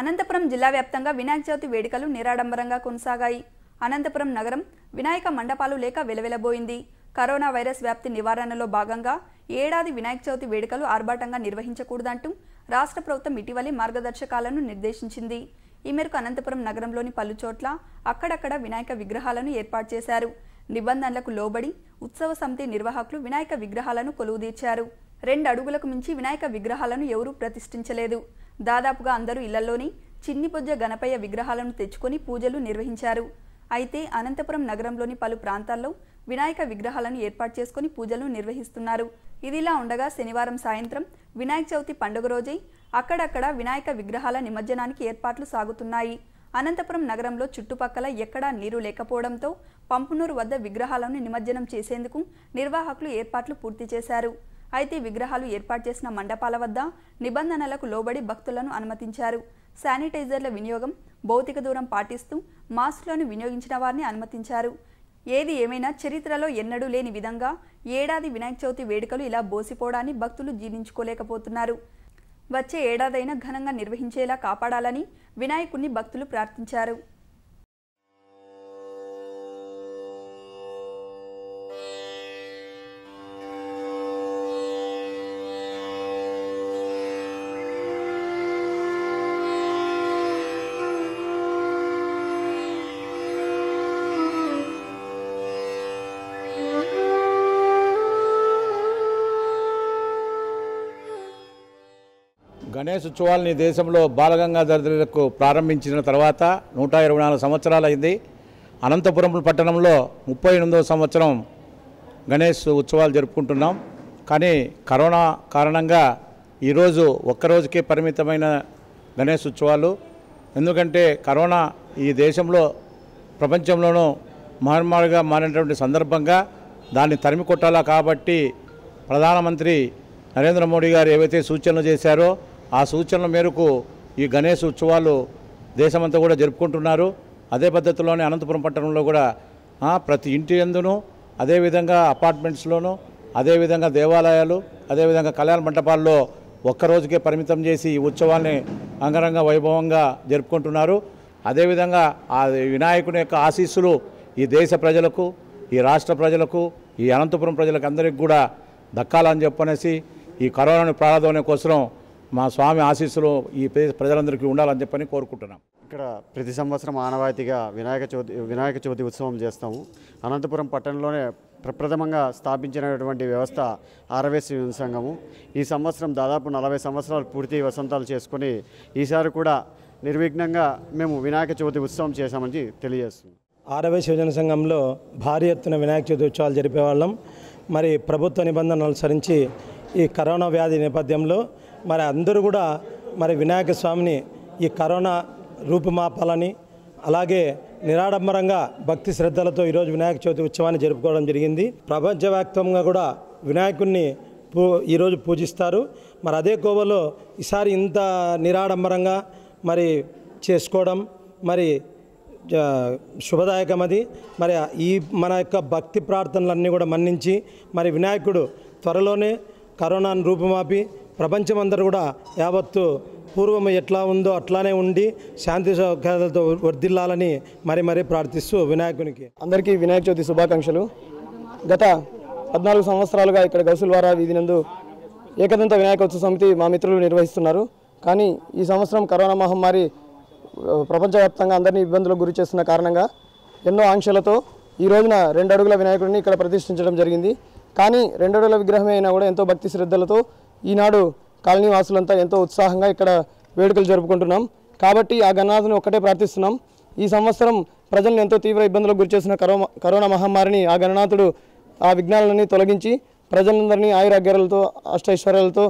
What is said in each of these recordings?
అనంతపురం జిల్లా వ్యాప్తంగా వినాయక చవితి వేడుకలు నిరాడంబరంగా కొనసాగాయి. అనంతపురం నగరం వినాయక మండపాలు లేక వెలవెలబోయింది. కరోనా వైరస్ వ్యాప్తి నివారణలో భాగంగా ఏడాది వినాయక చవితి వేడుకలు ఆర్భాటంగా నిర్వహించకూడదంటూ రాష్ట్ర ప్రభుత్వం ఇటీవలి మార్గదర్శకాలను నిర్దేశించింది. ఈ మేరకు అనంతపురం నగరంలోని పలు చోట్ల అక్కడక్కడ వినాయక విగ్రహాలను ఏర్పాటు చేశారు. నిబంధనలకు లోబడి ఉత్సవ సమితి నిర్వాహకులు వినాయక విగ్రహాలను కొలువుదీర్చారు. రెండు అడుగులకు మించి వినాయక విగ్రహాలను ఎవరూ ప్రతిష్ఠించలేదు. దాదాపుగా అందరూ ఇళ్ళలోని చిన్నిపొజ్జ గణపయ్య విగ్రహాలను తెచ్చుకొని పూజలు నిర్వహించారు. అయితే అనంతపురం నగరంలోని పలు ప్రాంతాల్లో వినాయక విగ్రహాలను ఏర్పాటు చేసుకుని పూజలు నిర్వహిస్తున్నారు. ఇదిలా ఉండగా శనివారం సాయంత్రం వినాయక చవితి పండుగ రోజై అక్కడక్కడ వినాయక విగ్రహాల నిమజ్జనానికి ఏర్పాట్లు సాగుతున్నాయి. అనంతపురం నగరంలో చుట్టుపక్కల ఎక్కడా నీరు లేకపోవడంతో పంపునూరు వద్ద విగ్రహాలను నిమజ్జనం చేసేందుకు నిర్వాహకులు ఏర్పాట్లు పూర్తి చేశారు. అయితే విగ్రహాలు ఏర్పాటు చేసిన మండపాల వద్ద నిబంధనలకు లోబడి భక్తులను అనుమతించారు. శానిటైజర్ల వినియోగం భౌతిక దూరం పాటిస్తూ మాస్కులను వినియోగించిన వారిని అనుమతించారు. ఏది ఏమైనా చరిత్రలో ఎన్నడూ లేని విధంగా ఏడాది వినాయక చవితి వేడుకలు ఇలా బోసిపోవడాన్ని భక్తులు జీర్ణించుకోలేకపోతున్నారు. వచ్చే ఏడాదైనా ఘనంగా నిర్వహించేలా కాపాడాలని వినాయకుణ్ణి భక్తులు ప్రార్థించారు. గణేష్ ఉత్సవాలని దేశంలో బాలగంగాధరులకు ప్రారంభించిన తర్వాత నూట ఇరవై నాలుగు సంవత్సరాలైంది. అనంతపురం పట్టణంలో ముప్పై ఎనిమిదవ సంవత్సరం గణేష్ ఉత్సవాలు జరుపుకుంటున్నాం. కానీ కరోనా కారణంగా ఈరోజు ఒక్కరోజుకే పరిమితమైన గణేష్ ఉత్సవాలు. ఎందుకంటే కరోనా ఈ దేశంలో ప్రపంచంలోనూ మహమ్మారిగా మారినటువంటి సందర్భంగా దాన్ని తరిమి కొట్టాలా కాబట్టి ప్రధానమంత్రి నరేంద్ర మోడీ గారు ఏవైతే సూచనలు చేశారో ఆ సూచనల మేరకు ఈ గణేష్ ఉత్సవాలు దేశమంతా కూడా జరుపుకుంటున్నారు. అదే పద్ధతిలోనే అనంతపురం పట్టణంలో కూడా ప్రతి ఇంటి ఎందునూ అదేవిధంగా అపార్ట్మెంట్స్లోనూ అదేవిధంగా దేవాలయాలు అదేవిధంగా కళ్యాణ మంటపాల్లో ఒక్కరోజుకే పరిమితం చేసి ఈ ఉత్సవాల్ని అంగరంగ వైభవంగా జరుపుకుంటున్నారు. అదేవిధంగా ఆ వినాయకుని యొక్క ఆశీస్సులు ఈ దేశ ప్రజలకు ఈ రాష్ట్ర ప్రజలకు ఈ అనంతపురం ప్రజలకు అందరికీ కూడా దక్కాలని చెప్పనేసి ఈ కరోనాను ప్రారంభం కోసం మా స్వామి ఆశీస్సులు ఈ ప్ర- ప్రజలందరికీ ఉండాలని చెప్పని కోరుకుంటున్నాం. ఇక్కడ ప్రతి సంవత్సరం ఆనవాయితీగా వినాయక చవితి వినాయక చవితి ఉత్సవం చేస్తాము. అనంతపురం పట్టణంలోనే ప్రప్రథమంగా స్థాపించినటువంటి వ్యవస్థ యువన సంఘము. ఈ సంవత్సరం దాదాపు నలభై సంవత్సరాలు పూర్తి వసంతాలు చేసుకొని ఈసారి కూడా నిర్విఘ్నంగా మేము వినాయక చవితి ఉత్సవం చేశామని తెలియజేస్తున్నాం. ఆరవై శివజన సంఘంలో భారీ ఎత్తున వినాయక చవితి ఉత్సవాలు జరిపేవాళ్ళం. మరి ప్రభుత్వ నిబంధనలు అనుసరించి ఈ కరోనా వ్యాధి నేపథ్యంలో మరి అందరూ కూడా మరి వినాయక స్వామిని ఈ కరోనా రూపుమాపాలని అలాగే నిరాడంబరంగా భక్తి శ్రద్ధలతో ఈరోజు వినాయక చవితి ఉత్సవాన్ని జరుపుకోవడం జరిగింది. ప్రపంచవ్యాప్తంగా కూడా వినాయకుడిని పూ ఈరోజు పూజిస్తారు. మరి అదే కోవలో ఈసారి ఇంత నిరాడంబరంగా మరి చేసుకోవడం మరి శుభదాయకం అది మరి ఈ మన యొక్క భక్తి ప్రార్థనలన్నీ కూడా మన్నించి మరి వినాయకుడు త్వరలోనే కరోనాను రూపుమాపి ప్రపంచమందరూ కూడా యావత్తు పూర్వం ఎట్లా ఉందో అట్లానే ఉండి శాంతి సౌఖ్యాలతో వర్ధిల్లాలని మరి మరీ ప్రార్థిస్తూ వినాయకునికి. అందరికీ వినాయక చవితి శుభాకాంక్షలు. గత పద్నాలుగు సంవత్సరాలుగా ఇక్కడ గౌసుల్వారా వీధి నందు ఏకదంత వినాయకోత్సవ సమితి మా మిత్రులు నిర్వహిస్తున్నారు. కానీ ఈ సంవత్సరం కరోనా మహమ్మారి ప్రపంచవ్యాప్తంగా అందరినీ ఇబ్బందులకు గురి చేస్తున్న కారణంగా ఎన్నో ఆంక్షలతో ఈ రోజున రెండు అడుగుల వినాయకుడిని ఇక్కడ ప్రతిష్ఠించడం జరిగింది. కానీ రెండు అడుగుల విగ్రహమే అయినా కూడా ఎంతో భక్తి శ్రద్ధలతో ఈనాడు కాలనీ వాసులంతా ఎంతో ఉత్సాహంగా ఇక్కడ వేడుకలు జరుపుకుంటున్నాం. కాబట్టి ఆ గణనాథుని ఒక్కటే ప్రార్థిస్తున్నాం. ఈ సంవత్సరం ప్రజలను ఎంతో తీవ్ర ఇబ్బందులకు గురిచేసిన కరోనా కరోనా మహమ్మారిని ఆ గణనాథుడు ఆ విఘ్నాలన్నీ తొలగించి ప్రజలందరినీ ఆయురాగ్యాలతో అష్టైశ్వర్యాలతో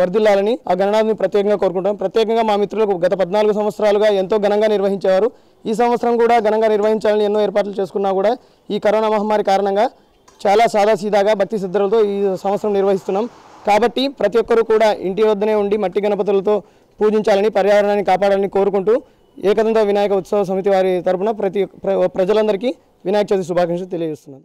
వర్ధిల్లాలని ఆ గణనాథుని ప్రత్యేకంగా కోరుకుంటాం ప్రత్యేకంగా మా మిత్రులకు గత పద్నాలుగు సంవత్సరాలుగా ఎంతో ఘనంగా నిర్వహించేవారు. ఈ సంవత్సరం కూడా ఘనంగా నిర్వహించాలని ఎన్నో ఏర్పాట్లు చేసుకున్నా కూడా ఈ కరోనా మహమ్మారి కారణంగా చాలా సాదాసీదాగా భక్తి సిద్ధులతో ఈ సంవత్సరం నిర్వహిస్తున్నాం. కాబట్టి ప్రతి ఒక్కరూ కూడా ఇంటి వద్దనే ఉండి మట్టి గణపతులతో పూజించాలని పర్యావరణాన్ని కాపాడాలని కోరుకుంటూ ఏకదంత వినాయక ఉత్సవ సమితి వారి తరపున ప్రతి ప్రజలందరికీ వినాయక చవితి శుభాకాంక్షలు తెలియజేస్తున్నాను.